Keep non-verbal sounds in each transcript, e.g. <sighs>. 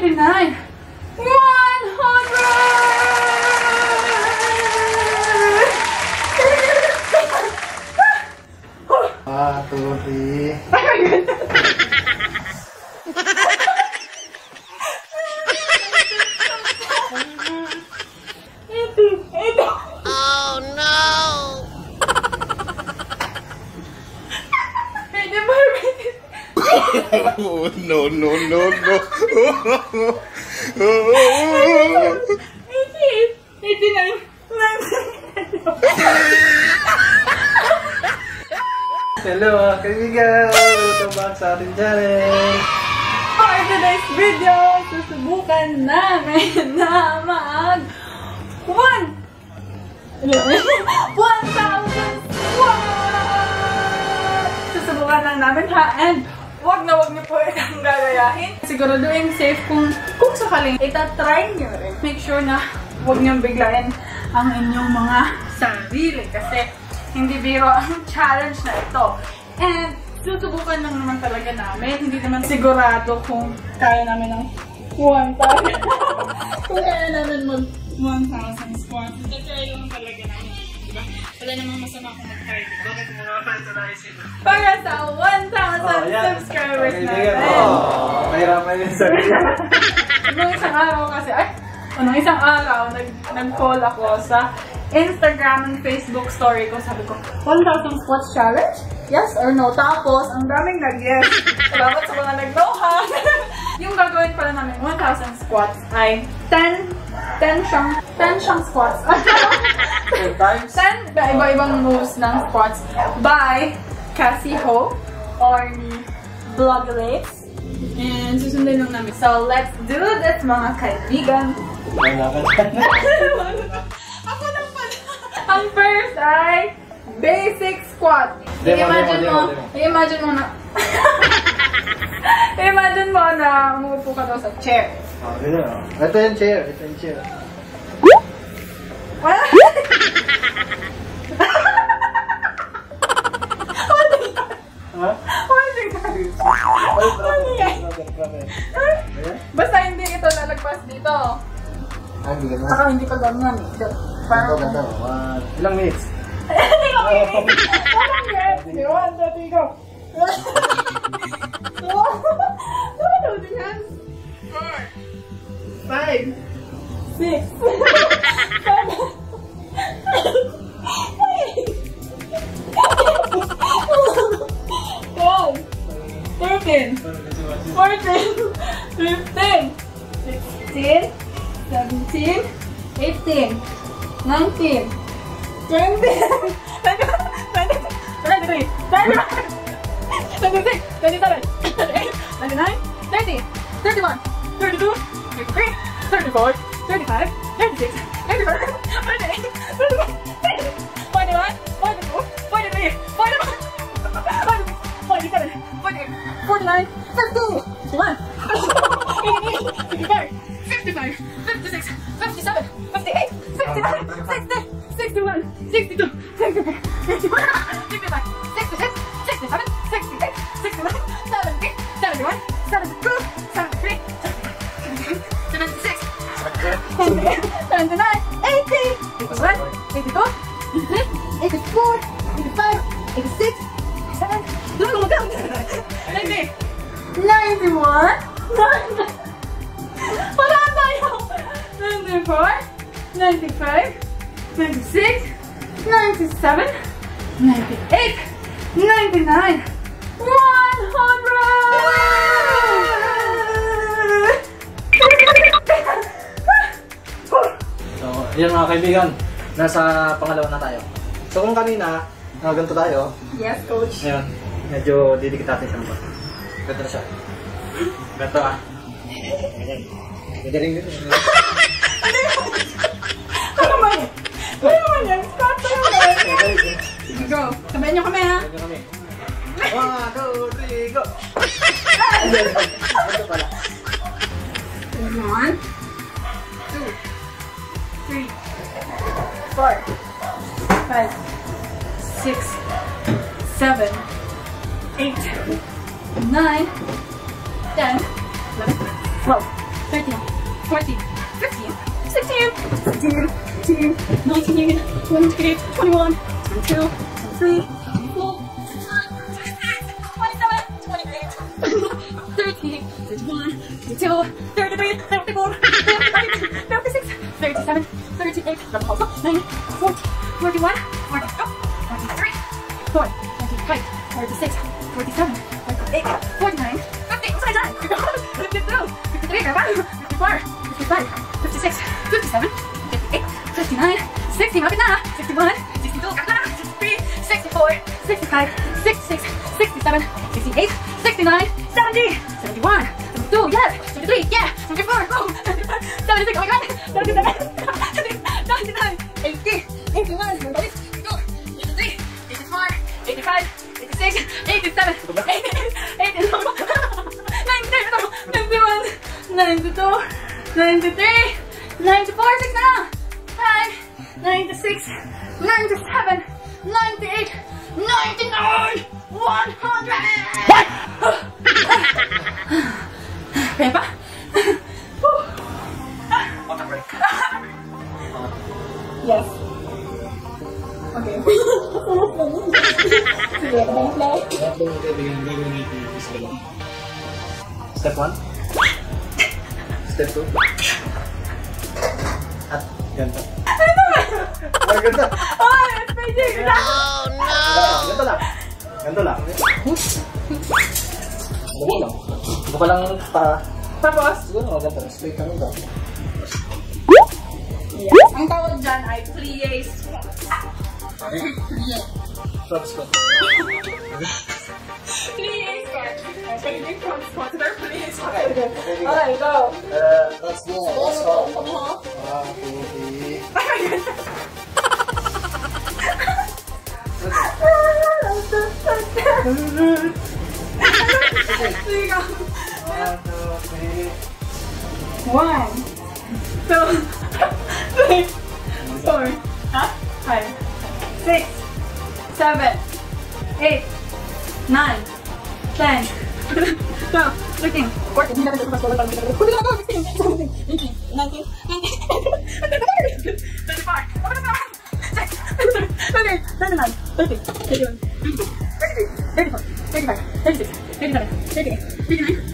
99, Oh, no, no, no, no. 88, 89, 90. Hello mga kaibigan! Welcome back sa ating channel! For today's video, susubukan namin na mag 1 1,000 <laughs> squats! Susubukan lang namin ha, and wag na wag niyo po itang gagayahin. Siguraduhin safe kung, kung sakaling itatry niyo rin. Make sure na wag niyong biglain ang inyong mga sarili kasi hindi biro ang <laughs> challenge na ito. And susubukan lang naman talaga namin. Hindi naman sigurado kung kaya namin ng 1,000. <laughs> kung kaya namin mag 1,000 squats. Ito-try lang talaga namin. Wala namang masama kung. Diba? Bakit mo nga pa-try Para sa 1,000 subscribers natin. Oh, mahirapan yun sa <laughs> Nung isang araw kasi, ay, nung isang araw, nag, nag-call ako sa Instagram and Facebook story ko. Sabi ko, 1,000 squats challenge? Yes or no? Tapos, ang daming nag-yes. <laughs> Salamat sa mga nag-no ha. <laughs> yung gagawin pala namin 1,000 squats ay 10, 10 siyang, 10 siyang squats. 10 times? 10 na iba-ibang moves ng squats by Cassie Ho or ni Vloglates. And susundin lang namin. So, let's do this mga kaibigan. <laughs> Ako lang pala. Ang first ay basic squat. Demo, I-imagine demo, mo, demo, i-imagine mo na, <laughs> i-imagine mo na umupo ka daw sa chair. Oh. Ito yung chair. Ito yung chair. Dito. Ah, hindi. Saka hindi pa ganyan eh. Ganto, Parang, ganto. One. Ilang minutes? Hindi ko. Parang yes. Di, One, two, three, go. Bakit ako din yan? Four. Five. Six. Twelve. <laughs> Thirteen. Fourteen. Fifteen. 16, 17, 18, 19, 20, 23, 26, 27, 28, 29, 30, 31, 32, 33, 34, 35, 36, 37, 38, 39, 41, 42, 43, 44, 45, 46, 47, 48, 49, 50, 51, 55, 56, 57, 58, 59, 60, 61, 62, 63, 64. So, yan mga kaibigan. Nasa pangalawa na tayo. So, kung kanina, ah, ganito tayo. Yes, coach. Ngayon, medyo didikit natin siya naman. Ganito na siya. Ganito ah. Ganyan. Rin dito. Ano naman? Ano naman yan? Stop tayo guys. Sige, go. Sabayan niyo kami ha. Ganyan kami. One, two, three, go! Ganito pala. One, four, five, six, seven, eight, nine, ten, eleven, twelve, thirteen, fourteen, fifteen, sixteen, seventeen, eighteen, nineteen, twenty, twenty-one, twenty-two, twenty-three, twenty-four, twenty-seven, twenty-eight, thirty, thirty-one, thirty-two, thirty-three, thirty-four, thirty-five, thirty-six, thirty-seven. 38, 39, 40, 41, 42, 43, 44, 45, 46, 47, 48, 97, 98, 99, 100! <laughs> pa. Tapos, Siguro, ganito. Straight lang ito. yes. Ang tawag dyan ay plie squat. Frog squat. Plie squat. Pwede frog squat. They're plie squat. Okay, go. Uh, let's it. Let's go. Uh-huh. One, two, three. Sige, go. One. So, <laughs> three, four, <laughs> no, looking. 14, 15, 16, 17, 18, 19, 20,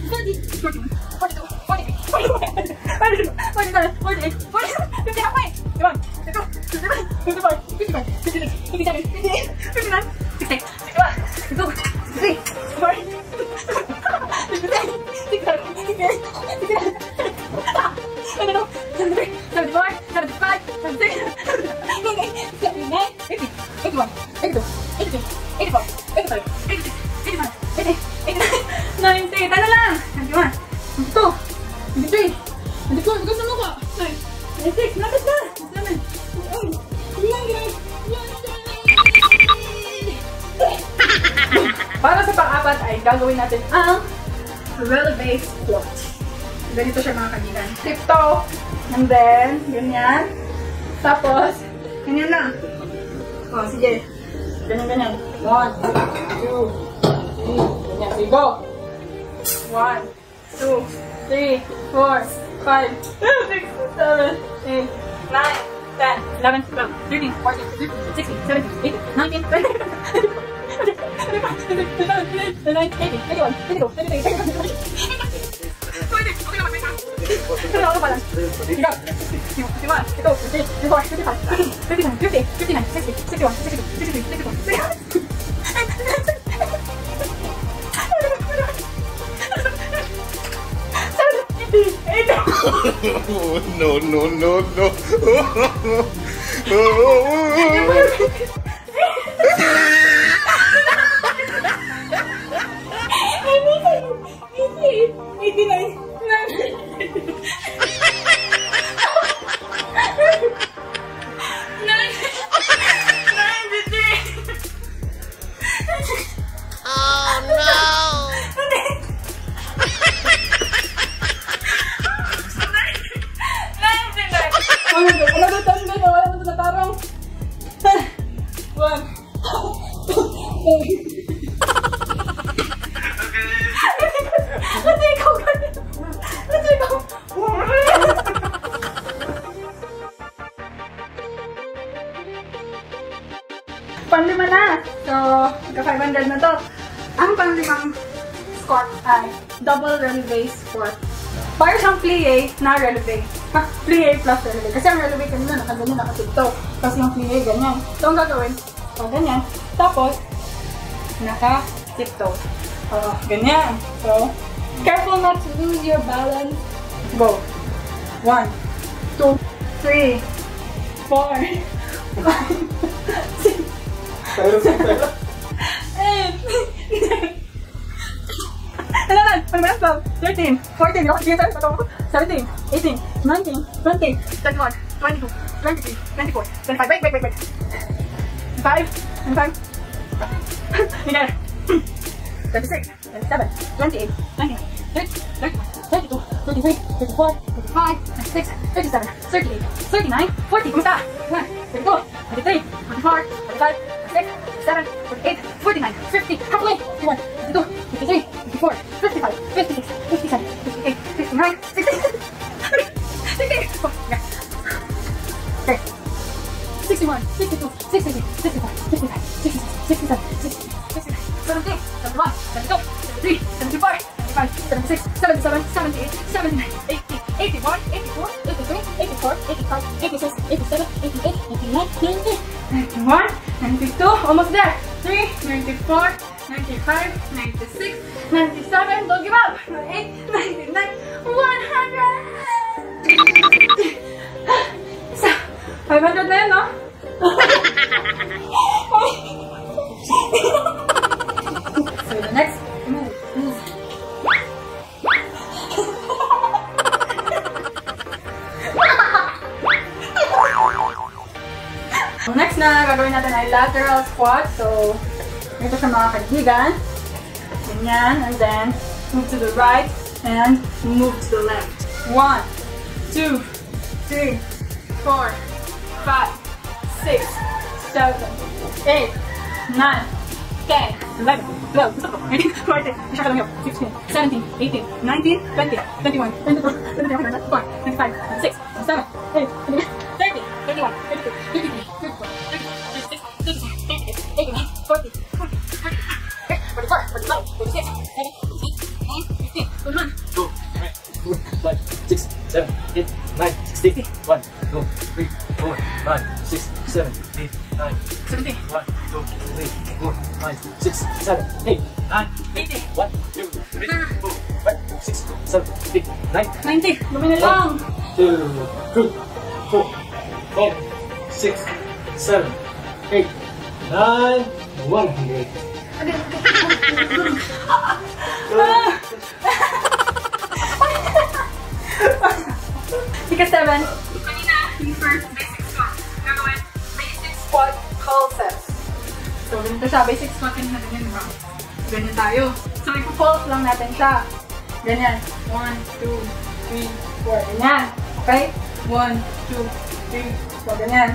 Bye. And then, ganyan. Tapos, ganyan lang. O, sige. Ganyan, ganyan. One, two, three, ganyan. Sige, go! One, two, three, four, five, six, seven, eight, nine, ten, eleven, twelve, thirteen, fourteen, fifteen, sixteen, seventeen, eighteen, nineteen, twenty, twenty-eight, twenty-nine, eighty, eighty-one, eighty-two, eighty-three, eighty-four, Pwede, no, no, no, no. oh, oh, oh, oh. guys for para siyang plie na relevate. Plie plus relevate. Kasi ang relevate kanina nakaganyan, nakatigto. Tapos yung plie, ganyan. So, ang gagawin, so, ganyan. Tapos, naka-tiptoe. Oh, ganyan. So, careful not to lose your balance. Go. One, two, three, four, <laughs> five, six, seven, eight, nine, <laughs> 11, 12, 13, 14, 17, 18, 19, 20, 21, 22, 23, 24, 25. Wait, wait, wait, wait. 25, 25. you <laughs> got it. 28, 29, 30, 31, 32, 33, 34, 35, 36, 37, 38, 39, 40. Kumusta? 32, 33, 34, 35, 36, 37, 48, 49, 50. Halfway. 51, 52, 53, 500 na yun, no? so the next move is Ang next na gagawin natin ay lateral squat. So, ito sa mga kaibigan. Ganyan. And then, move to the right and move to the left. One, two, three, four, five, six, seven, eight, nine, 10, 11, 12, 13, 14, 15, 17, 18, 19, 20, 21, 22, 23, 24, 25, 26, 27, 28, 29, dumi na lang. Two, three, four, five, six, seven, eight, nine. One hundred. Ika 7. Kanina, yung first basic squat. Gagawin, basic squat pulses. So, ganito siya. Basic squat kanina ganyan, diba? Ganyan tayo. So, ipo-pulse lang natin siya. Ganyan. 1, 2, 3, 4. Ganyan. Okay? 1, 2, 3, 4. Ganyan.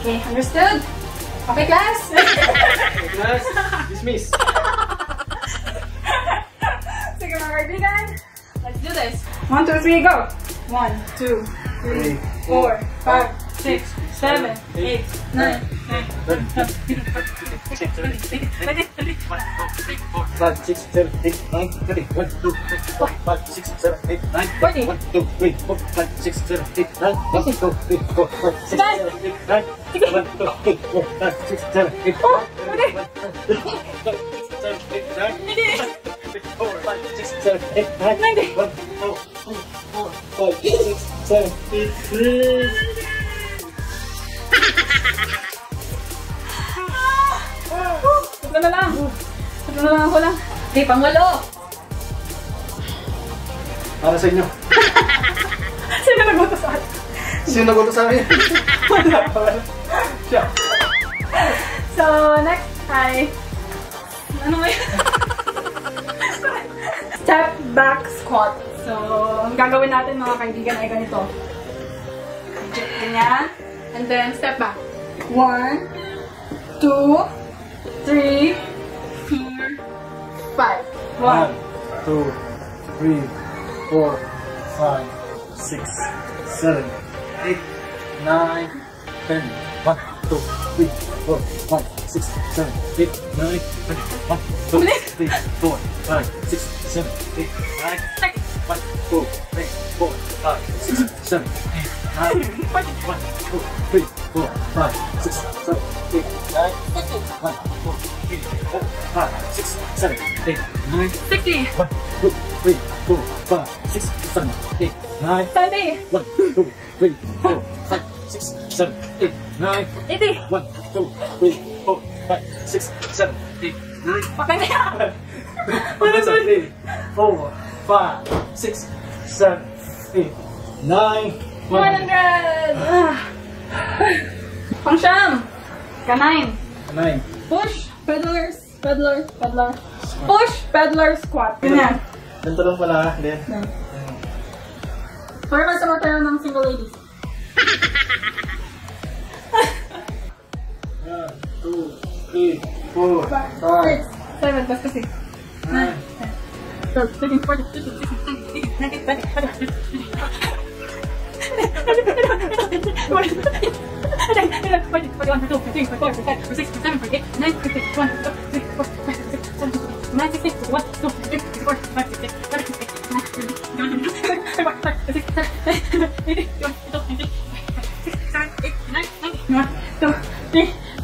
Okay, understood? Okay, class? Class, dismiss. <laughs> Sige mga kaibigan, let's do this. One, two, three, go! One, two, three, four, five, six, seven, eight, nine, ten, eleven, twelve, thirteen, fourteen, fifteen, sixteen, seventeen, eighteen, nineteen, Five, six, seven, eight, nine, thirty. One, two, three, four, five, six, seven, eight, nine. Forty. One, two, three, four, five, six, seven, eight, nine. One, two, three, four, five, six, seven, eight, nine. One, two, three, four, five, six, seven, eight, Oh, nine. One, two, three, four, five, six, seven, eight, nine. Hindi. One, two, three, four, five, six, seven, eight, nine. One, two, three, four, five, six, seven, eight, nine. Ito na lang. Ito na lang ako lang. Okay, pangwalo. Para sa inyo. Sino nagbuto sa atin? Sino nagutos sa amin? <laughs> Siya. So, next ay... Ano ba yun? <laughs> Step back squat. So, ang gagawin natin mga kaibigan ay ganito. Ganyan. And then, step back. One, two, three, four, five. One, One, two, three, four, five, six, seven, eight, nine, ten. One, two, three, four, five, six, seven, eight, nine, ten. One, two, three, four, five, six, seven, eight, nine. One, two, three, four, five, six, seven, eight, nine. One, two, three, four, five, six, seven, eight, nine. 60! One, two, three, four, five, six, seven, eight, nine. 70! One, two, three, four, five, six, seven, eight, nine. 80! One, two, three, four, five, six, seven, eight, nine. Okay na yan! One, two, three, four, five, six, seven, eight, nine. 100! Ah. <sighs> Pang siyam! Ka-9. Nine. Push, peddlers, peddler, peddler. Push, peddler, squat. Ganyan. Ganito lang pala, din. Para ka sa tayo ng single ladies. <laughs> One, two, three, four, Six, five, seven, plus kasi. nine. 12,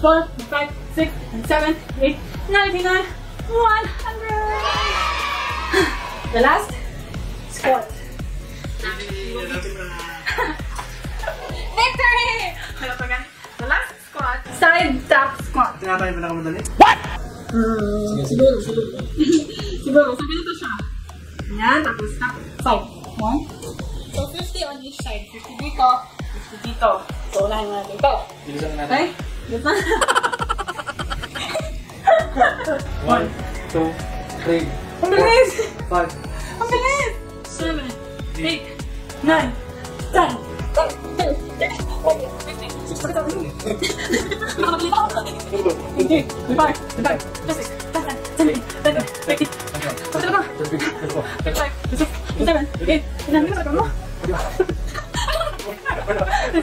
four, five, six, seven, eight, ninety-nine, one. The last squat. Victory! The last squat. Side tap squat. Tinatay mo na kamadali? Hmm, siguro, siguro. <laughs> siguro, so ganito siya. Yan, tapos tap side. One. So 50 on each side. 50 dito, 50 dito. So unahin mo natin ito. Bilisan natin. Okay? Dito. One, two, three, I'm bilis! 5 Ang bilis! 7 8 9 10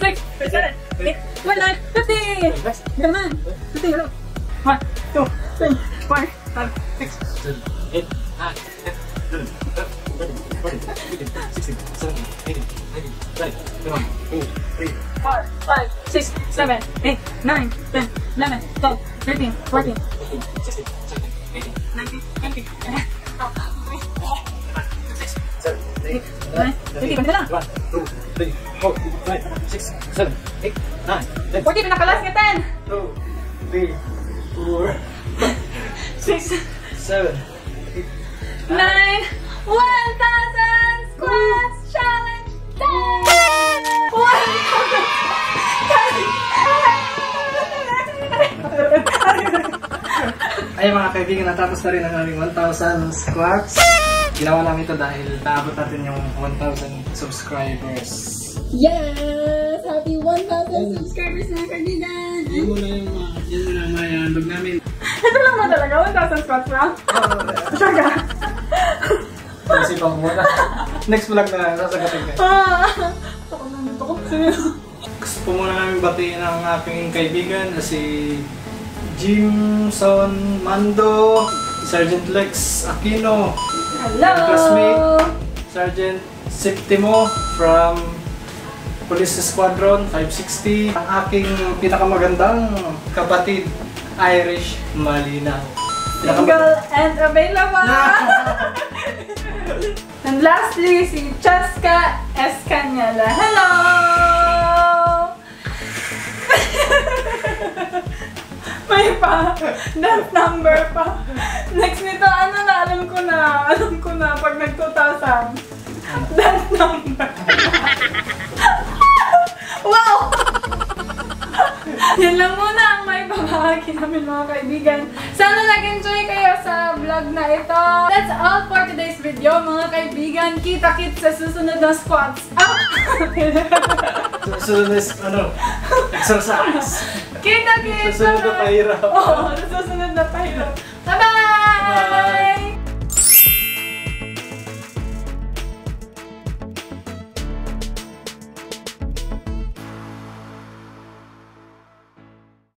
Six, seven, eight, nine, fifty! Come on, fifty, hello. One. 7, 8, 9, 10, 11, 12, 13, 14, 15, 16, 17, 18, 19, 20, 21, 6, 7, 8, 9, 2, 3, 4, 5, 6, 7, 8, 9, 10. 40, pinakalas niya 10. 2, 3, 4, 6, 7, 8, 9, 1. Ay mga kaibigan, natapos na rin ang aming 1,000 squats. Ginawa namin ito dahil naabot natin yung 1,000 subscribers. Yes! Happy 1,000 subscribers na kaibigan! Yun mo na yung mga, yun mo na yung mga handog namin. Ito lang ba talaga? 1,000 squats na? Sure ka? Kasi pang muna. Next vlog na sasagutin ko. Ah! Ako na nito ko. Gusto po muna namin batiin ang aking kaibigan na si Jimson Mando, Sergeant Lex Aquino, Hello! Classmate. Sergeant Septimo from Police Squadron 560. Ang aking pinakamagandang kapatid, Irish Malinaw. Single and available! <laughs> and lastly, si Chaska Escanyala. Hello! May pa. Dance number pa. Next nito, ano na, alam ko na. Alam ko na, pag nag-2,000. Dance number. <laughs> wow! <laughs> Yan lang muna ang may babahagi namin mga kaibigan. Sana nag-enjoy kayo sa vlog na ito. That's all for today's video mga kaibigan. Kita-kit sa susunod na squats. Ah! <laughs> Susunod is, ano, exercise. Kita-kit! Susunod na pahirap. Oo, susunod na pahirap. Bye-bye!